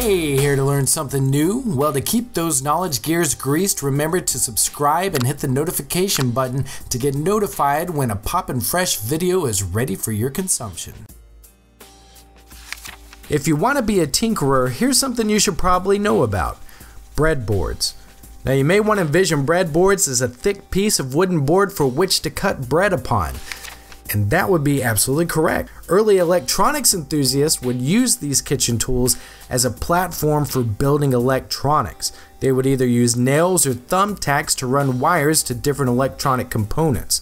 Hey, here to learn something new? Well, to keep those knowledge gears greased, remember to subscribe and hit the notification button to get notified when a poppin' fresh video is ready for your consumption. If you want to be a tinkerer, here's something you should probably know about breadboards. Now, you may want to envision breadboards as a thick piece of wooden board for which to cut bread upon. And that would be absolutely correct. Early electronics enthusiasts would use these kitchen tools as a platform for building electronics. They would either use nails or thumbtacks to run wires to different electronic components.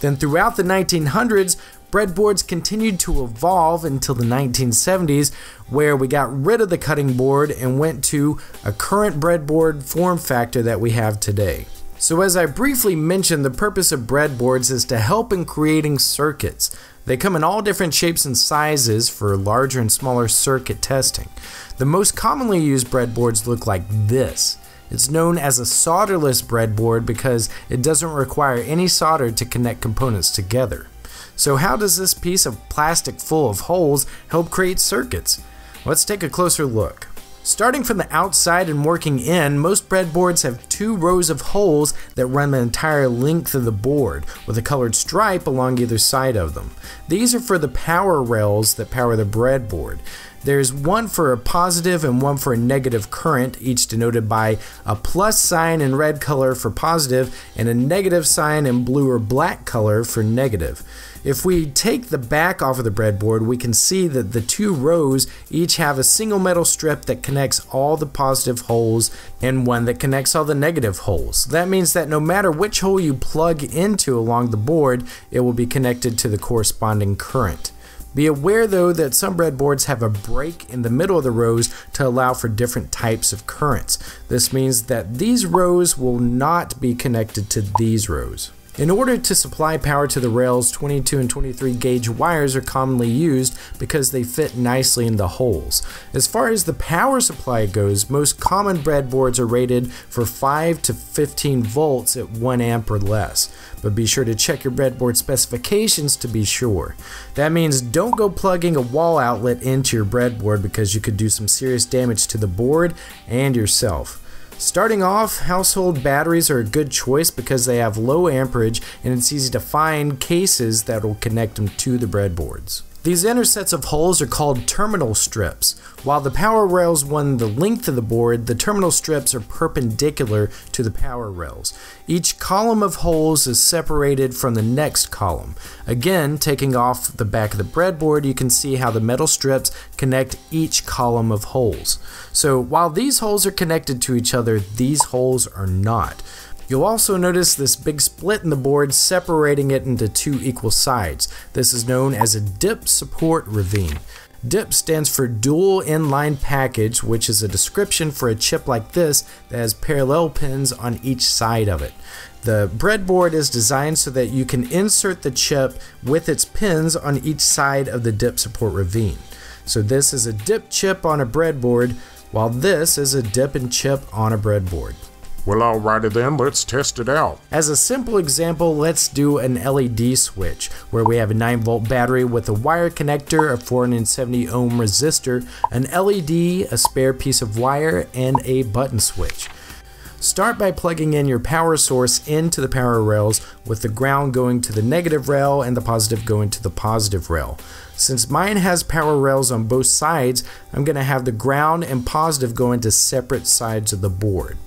Then throughout the 1900s, breadboards continued to evolve until the 1970s, where we got rid of the cutting board and went to a current breadboard form factor that we have today. So as I briefly mentioned, the purpose of breadboards is to help in creating circuits. They come in all different shapes and sizes for larger and smaller circuit testing. The most commonly used breadboards look like this. It's known as a solderless breadboard because it doesn't require any solder to connect components together. So how does this piece of plastic full of holes help create circuits? Let's take a closer look. Starting from the outside and working in, most breadboards have two rows of holes that run the entire length of the board, with a colored stripe along either side of them. These are for the power rails that power the breadboard. There's one for a positive and one for a negative current, each denoted by a plus sign in red color for positive and a negative sign in blue or black color for negative. If we take the back off of the breadboard, we can see that the two rows each have a single metal strip that connects all the positive holes and one that connects all the negative holes. That means that no matter which hole you plug into along the board, it will be connected to the corresponding current. Be aware though that some breadboards have a break in the middle of the rows to allow for different types of currents. This means that these rows will not be connected to these rows. In order to supply power to the rails, 22 and 23 gauge wires are commonly used because they fit nicely in the holes. As far as the power supply goes, most common breadboards are rated for 5 to 15 volts at 1 amp or less. But be sure to check your breadboard specifications to be sure. That means don't go plugging a wall outlet into your breadboard because you could do some serious damage to the board and yourself. Starting off, household batteries are a good choice because they have low amperage and it's easy to find cases that will connect them to the breadboards. These inner sets of holes are called terminal strips. While the power rails run the length of the board, the terminal strips are perpendicular to the power rails. Each column of holes is separated from the next column. Again, taking off the back of the breadboard, you can see how the metal strips connect each column of holes. So while these holes are connected to each other, these holes are not. You'll also notice this big split in the board separating it into two equal sides. This is known as a dip support ravine. DIP stands for Dual Inline Package, which is a description for a chip like this that has parallel pins on each side of it. The breadboard is designed so that you can insert the chip with its pins on each side of the DIP support ravine. So this is a DIP chip on a breadboard, while this is a dip and chip on a breadboard. Well, alrighty then, let's test it out. As a simple example, let's do an LED switch, where we have a 9 volt battery with a wire connector, a 470 ohm resistor, an LED, a spare piece of wire, and a button switch. Start by plugging in your power source into the power rails with the ground going to the negative rail and the positive going to the positive rail. Since mine has power rails on both sides, I'm going to have the ground and positive go into separate sides of the board.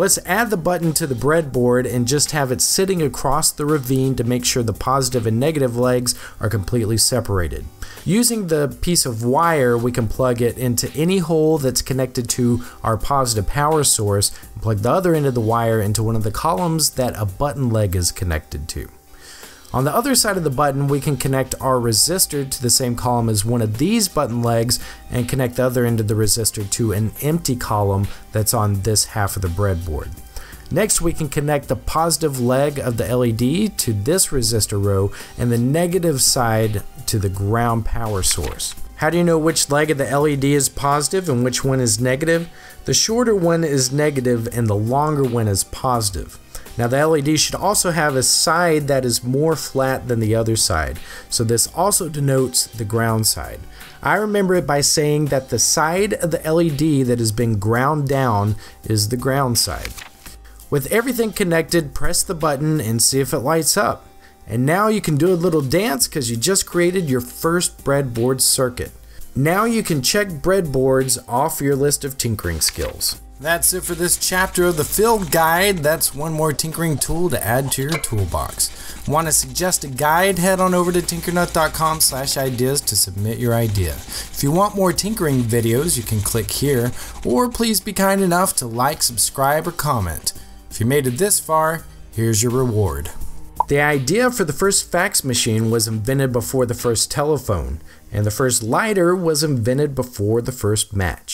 Let's add the button to the breadboard and just have it sitting across the ravine to make sure the positive and negative legs are completely separated. Using the piece of wire, we can plug it into any hole that's connected to our positive power source and plug the other end of the wire into one of the columns that a button leg is connected to. On the other side of the button, we can connect our resistor to the same column as one of these button legs and connect the other end of the resistor to an empty column that's on this half of the breadboard. Next, we can connect the positive leg of the LED to this resistor row and the negative side to the ground power source. How do you know which leg of the LED is positive and which one is negative? The shorter one is negative and the longer one is positive. Now the LED should also have a side that is more flat than the other side, so this also denotes the ground side. I remember it by saying that the side of the LED that has been ground down is the ground side. With everything connected, press the button and see if it lights up. And now you can do a little dance because you just created your first breadboard circuit. Now you can check breadboards off your list of tinkering skills. That's it for this chapter of the field guide. That's one more tinkering tool to add to your toolbox. Want to suggest a guide? Head on over to tinkernut.com slash ideas to submit your idea. If you want more tinkering videos, you can click here, or please be kind enough to like, subscribe, or comment. If you made it this far, here's your reward. The idea for the first fax machine was invented before the first telephone, and the first lighter was invented before the first match.